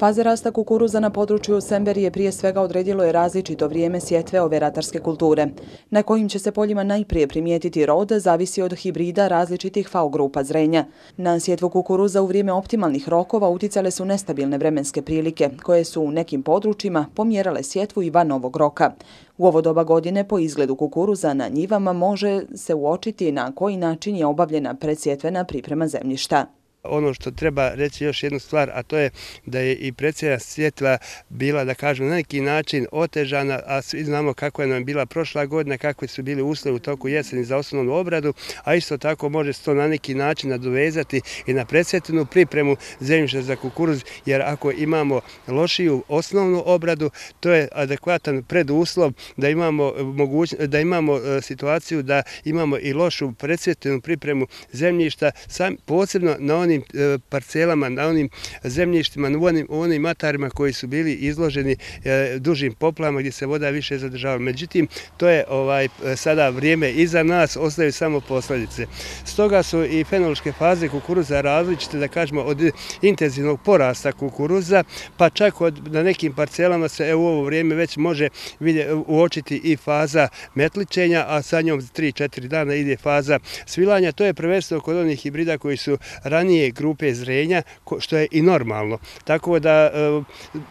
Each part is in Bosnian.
Faze rasta kukuruza na području Semberije prije svega odredilo je različito vrijeme sjetve ove ratarske kulture. Na kojim će se poljima najprije primijetiti rod zavisi od hibrida različitih FAO grupa zrenja. Na sjetvu kukuruza u vrijeme optimalnih rokova uticale su nestabilne vremenske prilike, koje su u nekim područjima pomjerale sjetvu i van ovog roka. U ovo doba godine po izgledu kukuruza na njivama može se uočiti na koji način je obavljena predsjetvena priprema zemljišta. Ono što treba reći još jednu stvar, a to je da je i predsjedna svjetla bila, da kažem, na neki način otežana, a svi znamo kako je nam bila prošla godina, kakvi su bili uslovi u toku jeseni za osnovnu obradu, a isto tako može se to na neki način nadovezati i na predsjetinu pripremu zemljišta za kukuruz, jer ako imamo lošiju osnovnu obradu, to je adekvatan preduslov da imamo, moguć, da imamo e, situaciju da imamo i lošu predsjetinu pripremu zemljišta, sam, posebno na onim onim e, parcelama, na onim zemljištima, na onim, onim matarima koji su bili izloženi e, dužim poplama gdje se voda više zadržava. Međutim, to je ovaj sada vrijeme iza nas, ostaju samo posljedice. Stoga su i fenološke faze kukuruza različite, da kažemo, od intenzivnog porasta kukuruza, pa čak od, na nekim parcelama se e, u ovo vrijeme već može vidje, uočiti i faza metličenja, a sa njom 3-4 dana ide faza svilanja. To je prvenstveno kod onih hibrida koji su ranije manje grupe zrenja, što je i normalno. Tako da e,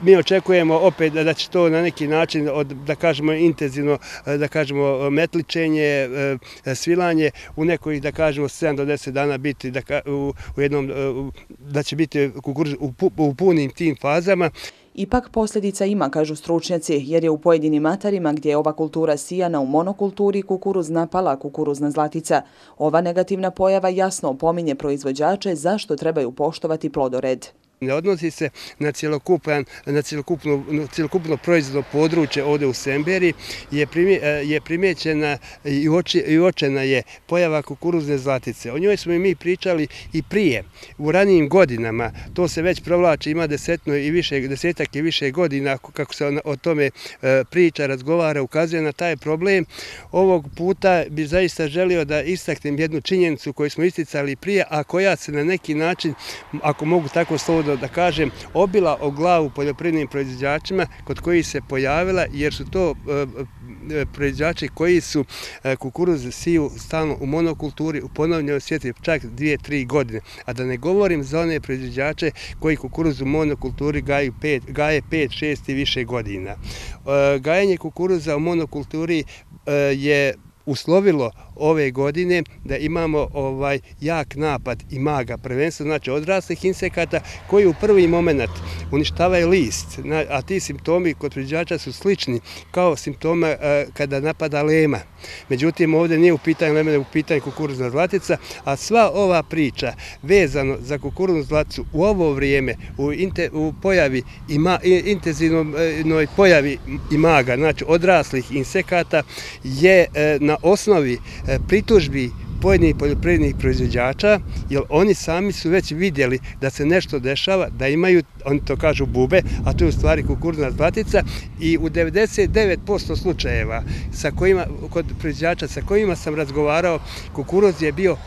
mi očekujemo opet da će to na neki način, od, da kažemo intenzivno, e, da kažemo metličenje, e, svilanje, u nekoj, da kažemo, 7 do 10 dana biti da, u jednom, da će biti kukuruz u punim tim fazama. Ipak posljedica ima, kažu stručnjaci, jer je u pojedinim matarima gdje je ova kultura sijana u monokulturi kukuruz napala kukuruzna zlatica. Ova negativna pojava jasno opominje proizvođače zašto trebaju poštovati plodored ne odnosi se na cjelokupno, na cjelokupno, cjelokupno proizvodno područje ovdje u Semberi, je, primje, je primjećena i, oči, i očena je pojava kukuruzne zlatice. O njoj smo i mi pričali i prije, u ranijim godinama. To se već provlači, ima desetno i više, desetak i više godina kako se o tome e, priča, razgovara, ukazuje na taj problem. Ovog puta bi zaista želio da istaknem jednu činjenicu koju smo isticali prije, a koja se na neki način, ako mogu tako slobodno da kažem, obila o glavu poljoprivrednim proizvođačima kod koji se pojavila, jer su to e, e, e, proizvođači koji su kukuruz siju stalno u monokulturi u ponovljenoj svijeti čak dvije, tri godine. A da ne govorim za one proizvođače koji kukuruz u monokulturi gaje 5, 6 i više godina. Gajanje kukuruza u monokulturi je uslovilo ove godine da imamo ovaj jak napad i maga prvenstvo, znači odraslih insekata koji u prvi moment uništavaju list, a ti simptomi kod priđača su slični kao simptoma e, kada napada lema. Međutim, ovdje nije u pitanju lema, u pitanju kukuruzna zlatica, a sva ova priča vezano za kukuruznu zlaticu u ovo vrijeme, u, inte, u pojavi ima, intenzivnoj pojavi imaga, znači odraslih insekata, je e, na osnovi e, E, pritužbi pojedinih poljoprivrednih proizvođača, jer oni sami su već vidjeli da se nešto dešava, da imaju, oni to kažu bube, a to je u stvari kukuruzna zlatica i u 99% slučajeva sa kojima, kod proizvođača sa kojima sam razgovarao, kukuruz je bio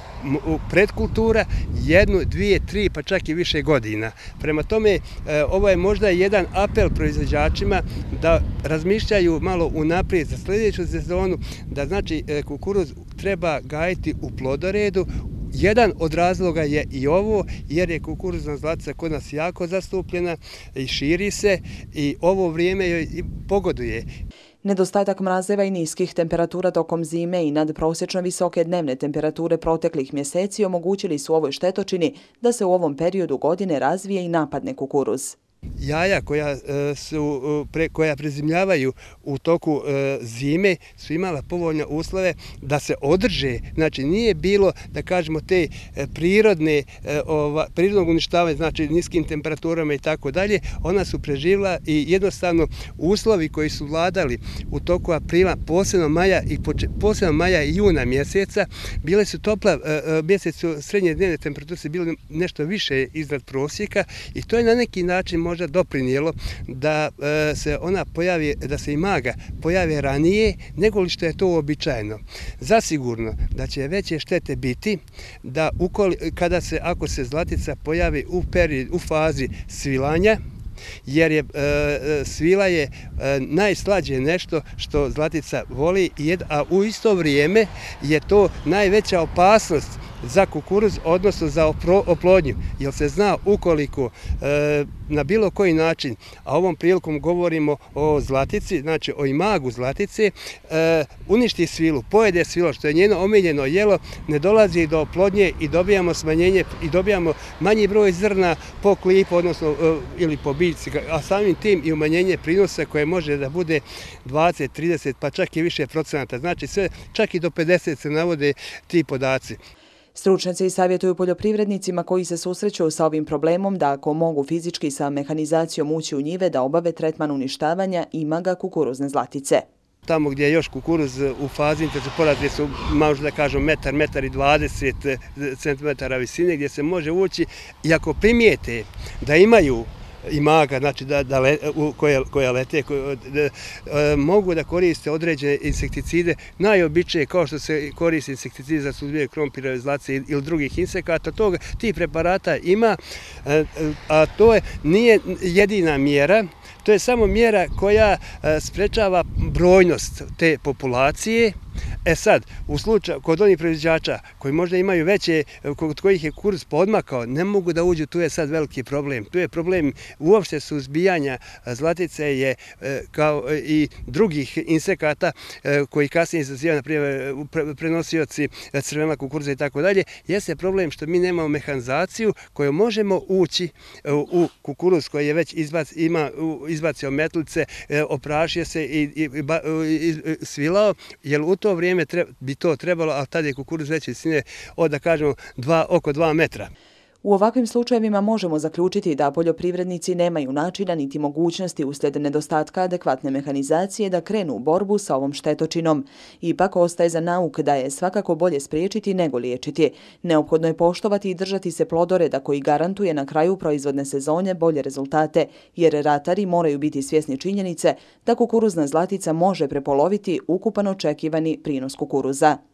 predkultura jednu, dvije, tri, pa čak i više godina. Prema tome, e, ovo je možda jedan apel proizvođačima da razmišljaju malo unaprijed za sljedeću sezonu, da znači e, kukuruz treba gajiti u plodoredu, Jedan od razloga je i ovo, jer je kukuruzna zlatica kod nas jako zastupljena i širi se i ovo vrijeme joj pogoduje. Nedostatak mrazeva i niskih temperatura tokom zime i nadprosječno visoke dnevne temperature proteklih mjeseci omogućili su ovoj štetočini da se u ovom periodu godine razvije i napadne kukuruz jaja koja e, su e, pre, koja prezimljavaju u toku e, zime su imala povoljne uslove da se održe. Znači nije bilo da kažemo te prirodne ova prirodnog uništavanja znači niskim temperaturama i tako dalje. Ona su preživla i jednostavno uslovi koji su vladali u toku aprila posebno maja i posebno maja i juna mjeseca bile su topla mjesec srednje dnevne temperature su bile nešto više iznad prosjeka i to je na neki način možda doprinijelo da e, se ona pojavi, da se i maga pojave ranije nego li što je to uobičajeno. Zasigurno da će veće štete biti da ukoli, kada se, ako se zlatica pojavi u, period, u fazi svilanja, jer je e, e, svila je e, najslađe nešto što zlatica voli, a u isto vrijeme je to najveća opasnost za kukuruz, odnosno za oplodnju. Jer se zna ukoliko e, na bilo koji način, a ovom prilikom govorimo o zlatici, znači o imagu zlatice, e, uništi svilu, pojede svilo, što je njeno omiljeno jelo, ne dolazi do oplodnje i dobijamo smanjenje i dobijamo manji broj zrna po klipu, odnosno e, ili po biljci, a samim tim i umanjenje prinosa koje može da bude 20, 30, pa čak i više procenata. Znači sve, čak i do 50 se navode ti podaci. Stručnjaci savjetuju poljoprivrednicima koji se susreću sa ovim problemom da ako mogu fizički sa mehanizacijom ući u njive da obave tretman uništavanja imaga kukuruzne zlatice. Tamo gdje je još kukuruz u fazi intenziporacije su, možda da kažem, metar, metar i 20 centimetara visine gdje se može ući i ako primijete da imaju imaga, znači da, da le, u, koje, koje lete, koje, da, e, mogu da koriste određene insekticide, najobičnije kao što se koriste insekticide za suzbije krompira, zlace ili drugih insekata, toga, ti preparata ima, e, e, a to je nije jedina mjera, to je samo mjera koja e, sprečava brojnost te populacije, E sad, u slučaju, kod onih proizvođača koji možda imaju veće, kod kojih je kurs podmakao, ne mogu da uđu, tu je sad veliki problem. Tu je problem uopšte suzbijanja zlatice je e, kao e, i drugih insekata e, koji kasnije izazivaju, na primjer, prenosioci crvena kukurza i tako dalje, jeste problem što mi nemamo mehanizaciju koju možemo ući u kukuruz koji je već izbac, ima, izbacio metlice, oprašio se i, i, i, i svilao, jer u to vrijeme treba, bi to trebalo, a tada je kukuruz veće sine od, da kažemo, oko 2 metra. U ovakvim slučajevima možemo zaključiti da poljoprivrednici nemaju načina niti mogućnosti usled nedostatka adekvatne mehanizacije da krenu u borbu sa ovom štetočinom. Ipak ostaje za nauk da je svakako bolje spriječiti nego liječiti. Neophodno je poštovati i držati se plodoreda koji garantuje na kraju proizvodne sezone bolje rezultate, jer ratari moraju biti svjesni činjenice da kukuruzna zlatica može prepoloviti ukupan očekivani prinos kukuruza.